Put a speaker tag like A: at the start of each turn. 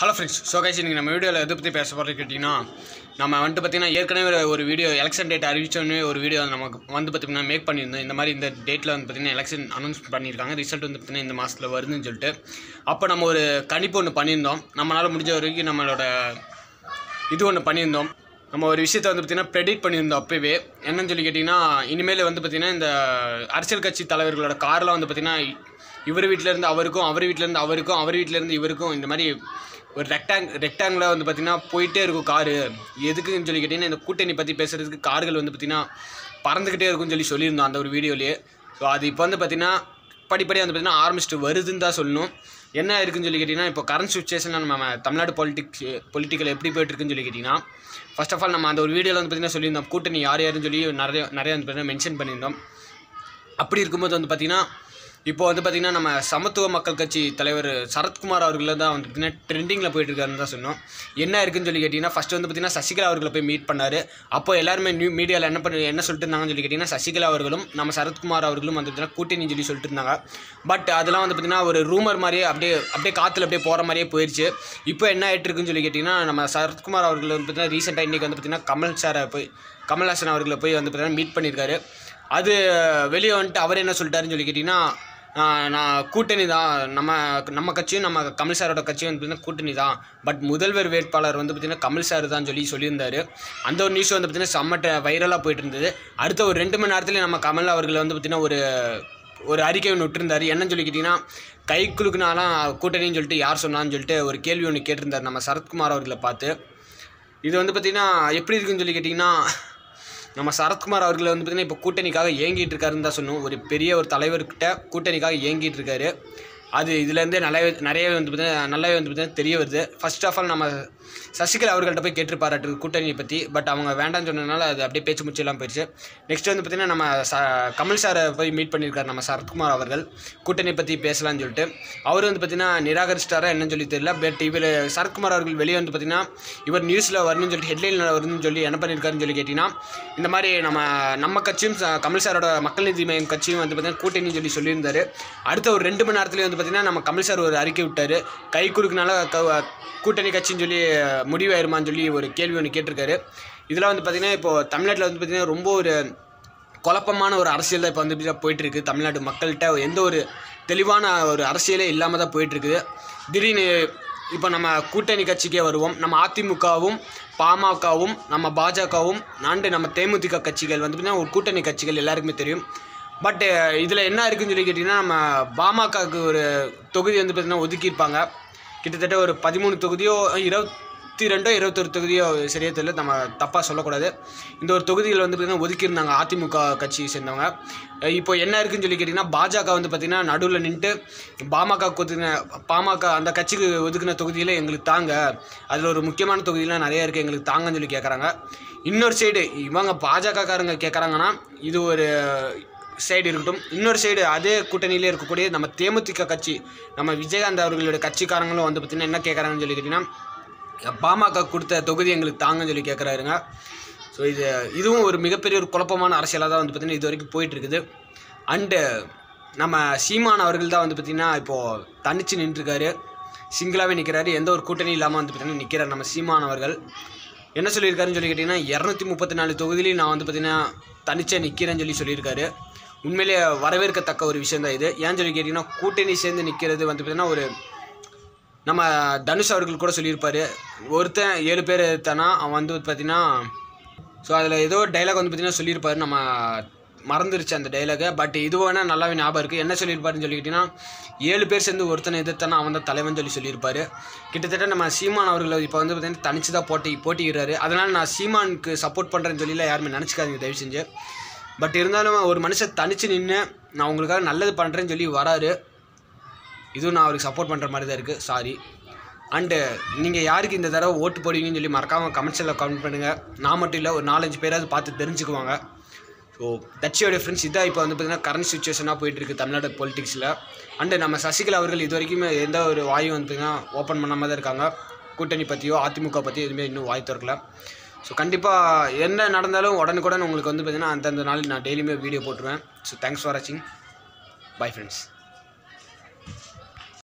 A: Hello friends so guys இன்றைக்கி நம்ம வீடியோவில் எதை பற்றி பேச போகிறது கேட்டிங்கன்னா நம்ம வந்துட்டு பார்த்திங்கன்னா ஏற்கனவே ஒரு வீடியோ எலெக்ஷன் டேட் அறிவிச்சோன்னே ஒரு வீடியோ நமக்கு வந்து பார்த்திங்கன்னா மேக் பண்ணியிருந்தோம். இந்த மாதிரி இந்த டேட்டில் வந்து பார்த்திங்கன்னா எலெக்ஷன் அனௌன்ஸ் பண்ணியிருக்காங்க. ரிசல்ட் வந்து பார்த்திங்கன்னா இந்த மாதத்தில் வருதுன்னு சொல்லிட்டு. அப்போ நம்ம ஒரு கணிப்பு ஒன்று பண்ணியிருந்தோம். நம்மளால் முடிஞ்ச வரைக்கும் நம்மளோட இது ஒன்று பண்ணியிருந்தோம். நம்ம ஒரு விஷயத்தை வந்து பார்த்திங்கன்னா ப்ரெடிட் பண்ணியிருந்தோம் அப்போவே. என்னன்னு சொல்லி கேட்டிங்கன்னா இனிமேல் வந்து பார்த்திங்கன்னா இந்த அரசியல் கட்சி தலைவர்களோட காரெலாம் வந்து பார்த்திங்கன்னா இவர் வீட்டிலேருந்து அவருக்கும் அவர் வீட்டிலேருந்து அவருக்கும் அவர் வீட்டிலேருந்து இவருக்கும் இந்த மாதிரி ஒரு ரெக்டாங் ரெக்டாங்கிளாக வந்து பார்த்திங்கன்னா போயிட்டே இருக்கும் காரு. எதுக்குன்னு சொல்லி கேட்டிங்கன்னா இந்த கூட்டணி பற்றி பேசுகிறதுக்கு கார்கள் வந்து பார்த்திங்கன்னா பறந்துக்கிட்டே இருக்கும்னு சொல்லி சொல்லியிருந்தோம் அந்த ஒரு வீடியோலேயே. ஸோ அது இப்போ வந்து பார்த்திங்கன்னா படிப்படியாக வந்து பார்த்திங்கன்னா ஆரம்பிச்சுட்டு வருதுன்னு தான் சொல்லணும். என்ன இருக்குன்னு சொல்லி கேட்டிங்கன்னா இப்போ கரண்ட் சுச்சுவேஷனில் நம்ம தமிழ்நாடு பொலிட்டிக்ஸ் பொலிட்டிக்கல் எப்படி போயிட்டுருக்குன்னு சொல்லி கேட்டிங்கன்னா ஃபர்ஸ்ட் ஆஃப் ஆல் நம்ம அந்த ஒரு வீடியோவில் வந்து பார்த்திங்கன்னா சொல்லியிருந்தோம். கூட்டணி யார் யாருன்னு சொல்லி நிறைய நிறைய வந்து பார்த்திங்கன்னா மென்ஷன் பண்ணியிருந்தோம். அப்படி இருக்கும்போது வந்து பார்த்திங்கன்னா இப்போ வந்து பார்த்திங்கன்னா நம்ம சமத்துவ மக்கள் கட்சி தலைவர் சரத்குமார் அவர்கள் தான் வந்து பார்த்திங்கன்னா ட்ரெண்டிங்கில் போயிட்டுருக்காருன்னு தான் சொன்னோம் என்ன இருக்குன்னு சொல்லி கேட்டிங்கன்னா ஃபஸ்ட்டு வந்து பார்த்திங்கன்னா சசிகலா அவர்களை போய் மீட் பண்ணார். அப்போ எல்லாருமே நியூ மீடியாவில் என்ன பண்ணி என்ன சொல்லிட்டு இருந்தாங்கன்னு சொல்லி கேட்டிங்கன்னா சசிகலா அவர்களும் நம்ம சரத்குமார் அவர்களும் வந்து பார்த்திங்கன்னா சொல்லி சொல்லிட்டு இருந்தாங்க. பட் அதெல்லாம் வந்து பார்த்திங்கன்னா ஒரு ரூமர் மாதிரியே அப்படியே அப்படியே காற்றுல அப்படியே போகிற மாதிரியே போயிடுச்சு இப்போ என்ன ஆகிட்டு இருக்குன்னு சொல்லி கேட்டிங்கன்னா நம்ம சரத்குமார் அவர்கள் வந்து பார்த்திங்கன்னா ரீசெண்டாக இன்றைக்கி வந்து பார்த்திங்கன்னா கமல் சாரை போய் கமல்ஹாசன் அவர்களை போய் வந்து பார்த்திங்கன்னா மீட் பண்ணியிருக்காரு. அது வெளியே வந்துட்டு அவர் என்ன சொல்லிட்டாருன்னு சொல்லி கேட்டிங்கன்னா நான் கூட்டணி தான். நம்ம நம்ம கட்சியும் நம்ம கமல் சாரோட கட்சியும் வந்து பார்த்திங்கன்னா கூட்டணி தான். பட் முதல்வர் வேட்பாளர் வந்து பார்த்திங்கன்னா கமல் சார் தான் சொல்லி சொல்லியிருந்தாரு. அந்த ஒரு நியூஸ் வந்து பார்த்திங்கன்னா செம்மட்ட வைரலாக போயிட்டு இருந்தது அடுத்த ஒரு ரெண்டு மணி நேரத்தில் நம்ம கமல் அவர்களை வந்து பார்த்திங்கன்னா ஒரு ஒரு அறிக்கை ஒன்று விட்டுருந்தார். என்னன்னு சொல்லி கேட்டிங்கன்னா கை குலுக்குனாலாம் கூட்டணின்னு சொல்லிட்டு யார் சொன்னான்னு சொல்லிட்டு ஒரு கேள்வி ஒன்று கேட்டிருந்தார் நம்ம சரத்குமார் அவர்களை பார்த்து. இது வந்து பார்த்திங்கன்னா எப்படி இருக்குன்னு சொல்லி கேட்டிங்கன்னா நம்ம சரத்குமார் அவர்கள் வந்து பார்த்திங்கன்னா இப்போ கூட்டணிக்காக ஏங்கிட்டு இருக்காருன்னு தான் சொன்னோம் ஒரு பெரிய ஒரு தலைவர்கிட்ட கூட்டணிக்காக ஏங்கிட்டு இருக்காரு. அது இதுலேருந்தே நல்லாவே நிறையவே வந்து பார்த்தீங்கன்னா நல்லாவே வந்து பார்த்தீங்கன்னா தெரிய வருது. ஃபர்ஸ்ட் ஆஃப் ஆல் நம்ம சசிகலா அவர்கள்ட்ட போய் கேட்டிருப்பாராட்டு கூட்டணியை பற்றி பட் அவங்க வேண்டாம்னு சொன்னதுனால அது அப்படியே பேச்சு மூச்சு எல்லாம் போயிடுச்சு. நெக்ஸ்ட் வந்து பார்த்திங்கன்னா நம்ம ச கமல் சாரை போய் மீட் பண்ணியிருக்காரு நம்ம சரத்குமார் அவர்கள். கூட்டணி பற்றி பேசலாம்னு சொல்லிட்டு. அவர் வந்து பார்த்திங்கன்னா நிராகரிச்சிட்டாரா என்னன்னு சொல்லி தெரியல பட் இவர் சரத்குமார் அவர்கள் வெளியே வந்து பார்த்திங்கன்னா இவர் நியூஸில் வரணும்னு சொல்லிட்டு ஹெட்லைனில் வரணும்னு சொல்லி என்ன பண்ணியிருக்காருன்னு சொல்லி கேட்டிங்கன்னா இந்த மாதிரி நம்ம நம்ம கட்சியும் கமல் சாரோட மக்கள் நீதி மையம் கட்சியும் வந்து பார்த்திங்கன்னா கூட்டணின்னு சொல்லி சொல்லியிருந்தாரு. அடுத்த ஒரு ரெண்டு மணி நேரத்துலேயே வந்து பார்த்திங்கன்னா நம்ம கமல் சார் ஒரு அறிக்கை விட்டார். கை குறுக்குனால க கூட்டணி கட்சின்னு சொல்லி முடிவாயிருமான்னு சொல்லி ஒரு கேள்வி ஒன்று கேட்டிருக்காரு. இதெல்லாம் வந்து பார்த்திங்கன்னா இப்போது தமிழ்நாட்டில் வந்து பார்த்திங்கன்னா ரொம்ப ஒரு குழப்பமான ஒரு அரசியல் தான் இப்போ வந்து இப்படி போயிட்டுருக்கு. தமிழ்நாட்டு மக்கள்கிட்ட எந்த ஒரு தெளிவான ஒரு அரசியலே இல்லாமல் தான் போயிட்டுருக்குது திடீர்னு இப்போ நம்ம கூட்டணி கட்சிக்கே வருவோம். நம்ம அதிமுகவும் பாமகவும் நம்ம பாஜகவும் நாண்டு நம்ம தேமுதிக கட்சிகள் வந்து பார்த்திங்கன்னா ஒரு கூட்டணி கட்சிகள் எல்லாருக்குமே தெரியும். பட்டு இதில் என்ன இருக்குதுன்னு சொல்லி கேட்டிங்கன்னா நம்ம பாமகவுக்கு ஒரு தொகுதி வந்து பார்த்திங்கன்னா ஒதுக்கியிருப்பாங்க. கிட்டத்தட்ட ஒரு பதிமூணு தொகுதியோ இருபத்தி ரெண்டோ இருபத்தொரு தொகுதியோ சரியா தெரியல நம்ம தப்பாக சொல்லக்கூடாது. இந்த ஒரு தொகுதிகள் வந்து பார்த்திங்கன்னா ஒதுக்கியிருந்தாங்க அதிமுக கட்சியை சேர்ந்தவங்க. இப்போ என்ன இருக்குன்னு சொல்லி கேட்டிங்கன்னா பாஜக வந்து பார்த்திங்கன்னா நடுவில் நின்றுட்டு பாமக ஒதுக்கின பாமக அந்த கட்சிக்கு ஒதுக்கின தொகுதியில் எங்களுக்கு தாங்க. அதில் ஒரு முக்கியமான தொகுதியெலாம் நிறையா இருக்குது எங்களுக்கு தாங்கன்னு சொல்லி கேட்குறாங்க இன்னொரு சைடு இவங்க பாஜகக்காரங்க கேட்குறாங்கன்னா இது ஒரு சைடு இருக்கட்டும் இன்னொரு சைடு அதே கூட்டணியிலே இருக்கக்கூடிய நம்ம தேமுதிக கட்சி நம்ம விஜயகாந்த் அவர்களுடைய கட்சிக்காரங்களும் வந்து பார்த்திங்கன்னா என்ன கேட்குறாங்கன்னு சொல்லி கேட்டிங்கன்னா பாமக கொடுத்த தொகுதி எங்களுக்கு தாங்கன்னு சொல்லி கேட்குறாருங்க ஸோ இது இதுவும் ஒரு மிகப்பெரிய ஒரு குழப்பமான அரசியலாக தான் வந்து பார்த்திங்கன்னா இது வரைக்கும் போயிட்டு இருக்குது. அண்டு நம்ம சீமான் அவர்கள் தான் வந்து பார்த்திங்கன்னா இப்போது தனிச்சு நின்றுருக்காரு. சிங்கிளாகவே நிற்கிறாரு எந்த ஒரு கூட்டணி இல்லாமல் வந்து பார்த்திங்கன்னா நிற்கிறார் நம்ம சீமான் அவர்கள். என்ன சொல்லியிருக்காருன்னு சொல்லி கேட்டிங்கன்னா இரநூத்தி முப்பத்தி நாலு தொகுதியிலையும் நான் வந்து பார்த்திங்கன்னா தனிச்சே நிற்கிறேன்னு சொல்லி சொல்லியிருக்காரு. உண்மையிலேயே வரவேற்கத்தக்க ஒரு விஷயம் தான் இது. ஏன்னு சொல்லி கேட்டிங்கன்னா கூட்டணி சேர்ந்து நிற்கிறது வந்து பார்த்திங்கன்னா ஒரு நம்ம தனுஷ் அவர்கள் கூட சொல்லியிருப்பார். ஒருத்தன் ஏழு பேர் எடுத்தானா அவன் வந்து பார்த்திங்கன்னா ஸோ அதில் ஏதோ டைலாக் வந்து பார்த்திங்கன்னா சொல்லியிருப்பாரு. நம்ம மறந்துருச்சு அந்த டைலாகை பட் இது வேணால் நல்லாவே ஞாபகம் இருக்குது என்ன சொல்லியிருப்பாருன்னு சொல்லிக்கிட்டிங்கன்னா ஏழு பேர் சேர்ந்து ஒருத்தனை எதிர்த்தானா அவன் தான் தலைவன் சொல்லி சொல்லியிருப்பார். கிட்டத்தட்ட நம்ம சீமான் அவர்கள் இப்போ வந்து பார்த்தீங்கன்னா தனிச்சு தான் போட்டி போட்டிக்கிறாரு அதனால் நான் சீமானுக்கு சப்போர்ட் பண்ணுறேன்னு சொல்லிலாம் யாருமே நினச்சிக்காதீங்க தயவு செஞ்சு பட் இருந்தாலும் ஒரு மனுஷன் தனித்து நின்று நான் உங்களுக்காக நல்லது பண்ணுறேன்னு சொல்லி வராரு. இதுவும் நான் அவருக்கு சப்போர்ட் பண்ணுற மாதிரி தான் இருக்குது சாரி அண்டு நீங்கள் யாருக்கு இந்த தடவை ஓட்டு போடுவீங்கன்னு சொல்லி மறக்காமல் கமெண்ட்ஸில் கமெண்ட் பண்ணுங்கள் நான் மட்டும் இல்லை ஒரு நாலஞ்சு பேராவது பார்த்து தெரிஞ்சுக்குவாங்க. ஸோ தட்சியோடைய ஃப்ரெண்ட்ஸ் இதான் இப்போ வந்து பார்த்திங்கன்னா கரண்ட் சுச்சுவேஷனாக போயிட்டுருக்கு தமிழ்நாடு பொலிட்டிக்ஸில் அண்டு நம்ம சசிகலா அவர்கள் இது வரைக்குமே எந்த ஒரு வாயும் வந்து பார்த்திங்கன்னா ஓப்பன் பண்ணாமல் தான் இருக்காங்க. கூட்டணி பற்றியோ அதிமுக பற்றியோ எதுவுமே இன்னும் வாய் திறக்கல. ஸோ கண்டிப்பாக என்ன நடந்தாலும் உடனுக்குடன் உங்களுக்கு வந்து பார்த்திங்கன்னா அந்தந்த நாள் நான் டெய்லியுமே வீடியோ போட்டுருவேன். ஸோ தேங்க்ஸ் ஃபார் வாட்சிங் பை ஃப்ரெண்ட்ஸ்